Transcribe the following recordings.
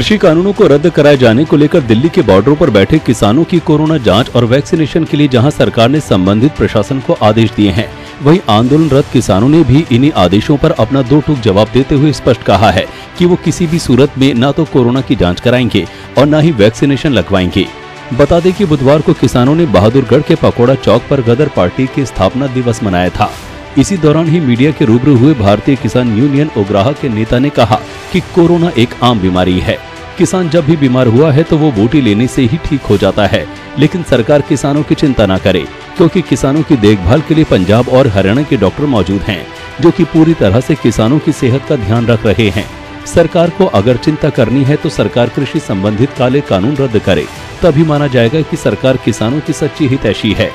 कृषि कानूनों को रद्द कराए जाने को लेकर दिल्ली के बॉर्डरों पर बैठे किसानों की कोरोना जाँच और वैक्सीनेशन के लिए जहाँ सरकार ने संबंधित प्रशासन को आदेश दिए हैं। वहीं आंदोलनरत किसानों ने भी इन्हीं आदेशों पर अपना दो टूक जवाब देते हुए स्पष्ट कहा है कि वो किसी भी सूरत में न तो कोरोना की जाँच कराएँगे और न ही वैक्सीनेशन लगवाएँगे। बता दें कि बुधवार को किसानों ने बहादुरगढ़ के पकौड़ा चौक पर गदर पार्टी के स्थापना दिवस मनाया था। इसी दौरान ही मीडिया के रूबरू हुए भारतीय किसान यूनियन उग्राह के नेता ने कहा कि कोरोना एक आम बीमारी है। किसान जब भी बीमार हुआ है तो वो बूटी लेने से ही ठीक हो जाता है लेकिन सरकार किसानों की चिंता न करे क्योंकि किसानों की देखभाल के लिए पंजाब और हरियाणा के डॉक्टर मौजूद हैं जो कि पूरी तरह से किसानों की सेहत का ध्यान रख रहे हैं सरकार को अगर चिंता करनी है तो सरकार कृषि संबंधित काले कानून रद्द करे तभी माना जाएगा कि सरकार किसानों की सच्ची हितैषी है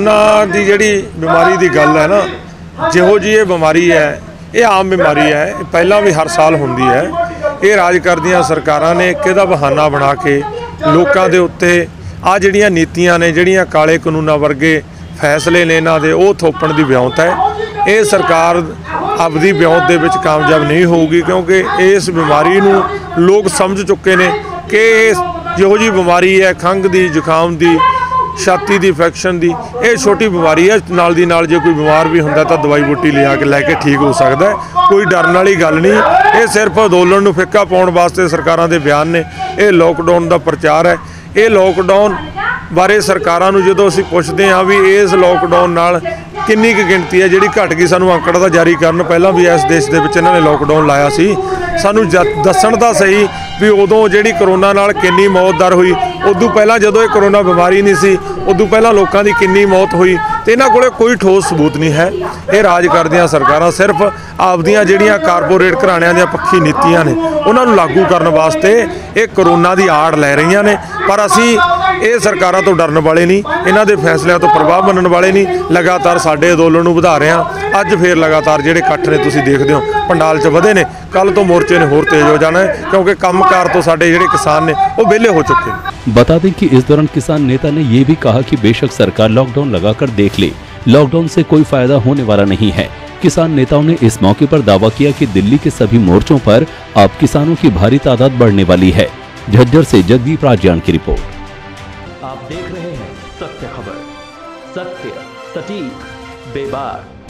ਨਾ ਦੀ ਜਿਹੜੀ ਬਿਮਾਰੀ ਦੀ ਗੱਲ ਹੈ ਨਾ ਜਿਹੋ ਜੀ ਇਹ ਬਿਮਾਰੀ ਹੈ ਇਹ ਆਮ ਬਿਮਾਰੀ ਹੈ ਇਹ ਪਹਿਲਾਂ ਵੀ ਹਰ ਸਾਲ ਹੁੰਦੀ ਹੈ ਇਹ ਰਾਜ ਕਰਦੀਆਂ ਸਰਕਾਰਾਂ ਨੇ ਕਿਹਦਾ ਬਹਾਨਾ ਬਣਾ ਕੇ ਲੋਕਾਂ ਦੇ ਉੱਤੇ ਆ ਜਿਹੜੀਆਂ ਨੀਤੀਆਂ ਨੇ, ਜਿਹੜੀਆਂ ਕਾਲੇ ਕਾਨੂੰਨਾਂ ਵਰਗੇ ਫੈਸਲੇ ਨੇ ਇਹਨਾਂ ਦੇ, ਉਹ ਥੋਪਣ ਦੀ ਵਿਉਂਤ ਹੈ। ਇਹ ਸਰਕਾਰ ਆਪਦੀ ਵਿਉਂਤ ਦੇ ਵਿੱਚ ਕਾਮਯਾਬ ਨਹੀਂ ਹੋਊਗੀ ਕਿਉਂਕਿ ਇਸ ਬਿਮਾਰੀ ਨੂੰ ਲੋਕ ਸਮਝ ਚੁੱਕੇ ਨੇ ਕਿ ਇਹ ਜਿਹੋ ਜੀ ਬਿਮਾਰੀ ਹੈ, ਖੰਘ ਦੀ, ਜ਼ੁਕਾਮ ਦੀ ਛਾਤੀ ਦੀ ਇਨਫੈਕਸ਼ਨ ਦੀ, ਇਹ ਛੋਟੀ ਬਿਮਾਰੀ ਹੈ, ਨਾਲ ਦੀ ਨਾਲ ਜੇ ਕੋਈ ਬਿਮਾਰ ਵੀ ਹੁੰਦਾ ਤਾਂ ਦਵਾਈ ਬੂਟੀ ਲਿਆ ਕੇ, ਲੈ ਕੇ ਠੀਕ ਹੋ ਸਕਦਾ ਹੈ। ਕੋਈ ਡਰਨ ਵਾਲੀ ਗੱਲ ਨਹੀਂ, ਇਹ ਸਿਰਫ ਅੰਦੋਲਨ ਨੂੰ ਫਿੱਕਾ ਪਾਉਣ ਵਾਸਤੇ ਸਰਕਾਰਾਂ ਦੇ ਬਿਆਨ ਨੇ, ਇਹ ਲੋਕਡਾਊਨ ਦਾ ਪ੍ਰਚਾਰ ਹੈ। ਇਹ ਲੋਕਡਾਊਨ ਬਾਰੇ ਸਰਕਾਰਾਂ ਨੂੰ ਜਦੋਂ ਅਸੀਂ ਪੁੱਛਦੇ ਹਾਂ ਵੀ ਇਸ ਲੋਕਡਾਊਨ ਨਾਲ ਕਿੰਨੀ ਕੁ ਗਿਣਤੀ ਹੈ ਜਿਹੜੀ ਘਟ ਗਈ? ਸਾਨੂੰ ਅੰਕੜਾ ਤਾਂ ਜਾਰੀ ਕਰਨ ਪਹਿਲਾਂ ਵੀ ਇਸ ਦੇਸ਼ ਦੇ ਵਿੱਚ ਇਹਨਾਂ ਨੇ ਲੋਕਡਾਊਨ ਲਾਇਆ ਸੀ। ਸਾਨੂੰ ਜ- ਦੱਸਣ ਤਾਂ ਸਹੀ ਵੀ ਉਦੋਂ ਜਿਹੜੀ ਕਰੋਨਾ ਨਾਲ ਕਿੰਨੀ ਮੌਤ ਦਰ ਹੋਈ, ਉਦੋਂ ਪਹਿਲਾਂ ਜਦੋਂ ਇਹ ਕਰੋਨਾ ਬਿਮਾਰੀ ਨਹੀਂ ਸੀ, ਉਦੋਂ ਪਹਿਲਾਂ ਲੋਕਾਂ ਦੀ ਕਿੰਨੀ ਮੌਤ ਹੋਈ। ਤੇ ਇਹਨਾਂ ਕੋਲੇ ਕੋਈ ਠੋਸ ਸਬੂਤ ਨਹੀਂ ਹੈ। ਇਹ ਰਾਜ ਕਰਦੀਆਂ ਸਰਕਾਰਾਂ ਸਿਰਫ ਆਪਦੀਆਂ ਜਿਹੜੀਆਂ ਕਾਰਪੋਰੇਟ ਘਰਾਣਿਆਂ ਦੀਆਂ ਪੱਖੀ ਨੀਤੀਆਂ ਨੇ, ਉਹਨਾਂ ਨੂੰ ਲਾਗੂ ਕਰਨ ਵਾਸਤੇ ਇਹ ਕਰੋਨਾ ਦੀ ਆੜ ਲੈ ਰਹੀਆਂ ਨੇ। ਪਰ ਅਸੀਂ ਇਹ ਸਰਕਾਰਾਂ ਤੋਂ ਡਰਨ ਵਾਲੇ ਨਹੀਂ ਇਹਨਾਂ ਦੇ ਫੈਸਲਿਆਂ ਤੋਂ ਪ੍ਰਭਾਵ ਮੰਨਣ ਵਾਲੇ ਨਹੀਂ ਲਗਾਤਾਰ ਸਾਡੇ ਅੰਦੋਲਨ ਨੂੰ ਵਧਾ ਰਹੇ ਹਾਂ ਅੱਜ ਫੇਰ ਲਗਾਤਾਰ ਜਿਹੜੇ ਇਕੱਠ ਨੇ ਤੁਸੀਂ ਦੇਖਦੇ ਹੋ ਪੰਡਾਲ 'ਚ ਵਧੇ ਨੇ ਕੱਲ ਤੋਂ ਮੋਰਚੇ ਨੇ ਹੋਰ ਤੇਜ਼ ਹੋ ਜਾਣਾ ਹੈ ਕਿਉਂਕਿ ਕੰਮਕਾਰ ਤੋਂ ਸਾਡੇ ਜਿਹੜੇ ਕਿਸਾਨ ਨੇ ਉਹ ਵਿਹਲੇ ਹੋ ਚੁੱਕੇ ਨੇ बता दें कि इस दौरान किसान नेता ने ये भी कहा कि बेशक सरकार लॉकडाउन लगाकर देख ले लॉकडाउन से कोई फायदा होने वाला नहीं है किसान नेताओं ने इस मौके पर दावा किया कि दिल्ली के सभी मोर्चों पर अब किसानों की भारी तादाद बढ़ने वाली है झज्जर से जगदीप राजयान की रिपोर्ट आप देख रहे हैं सत्य खबर। सत्य सटीक बेबाक।